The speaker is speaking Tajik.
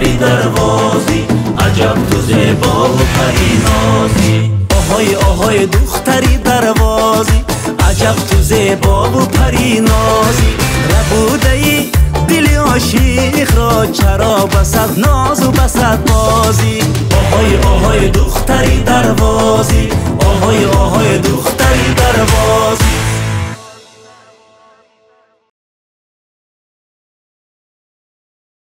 сари дарвозӣ аҷаб ту зебову паринозӣ оҳои оҳои духтари дарвозӣ аҷаб ту зебову паринозӣ. Рабудаи дили ошиқро чаро басад нозу басад бозӣ. Оҳои оҳои духтари дарвозӣ